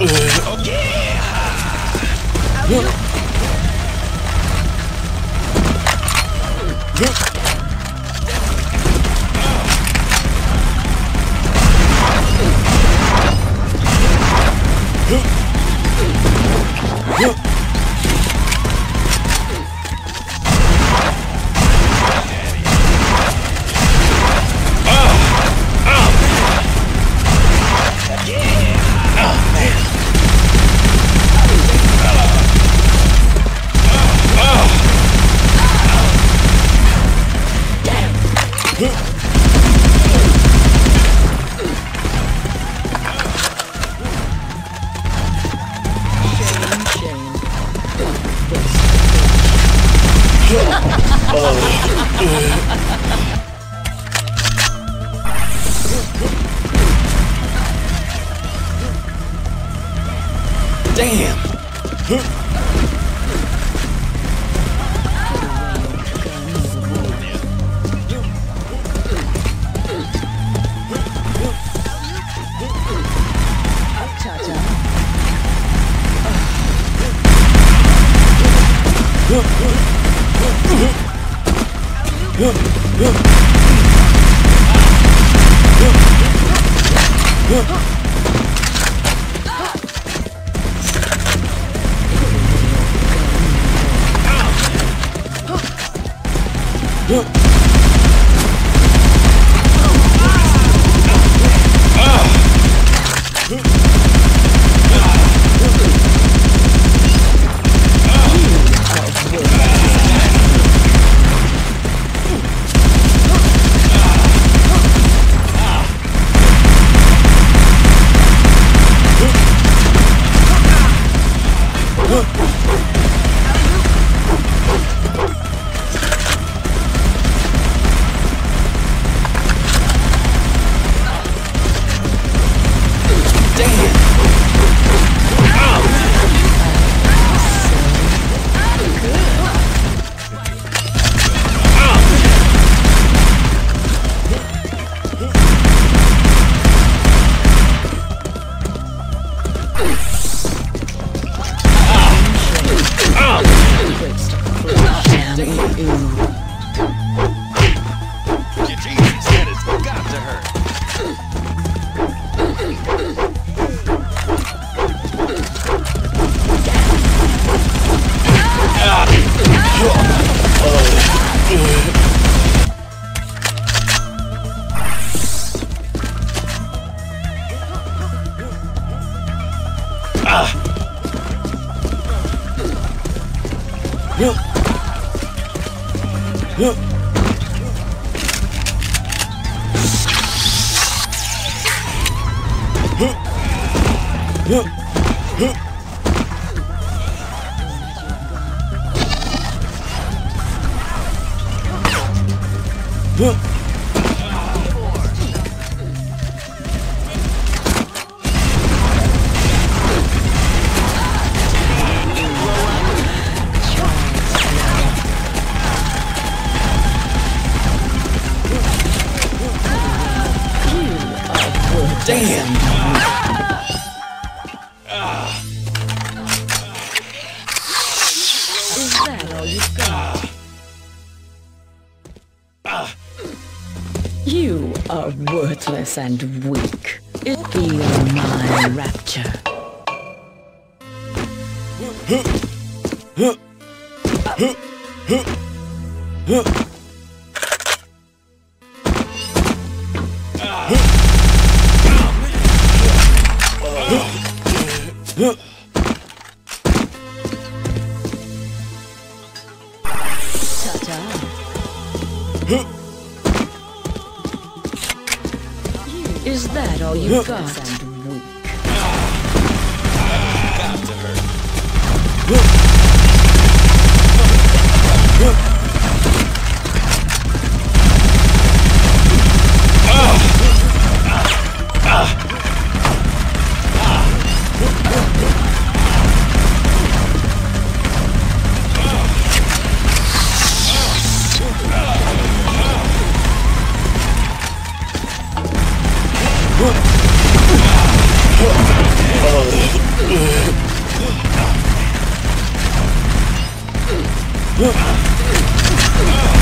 Euh... Damn! Look! And Damn! Weak. It feel my rapture. Is that all you've got? What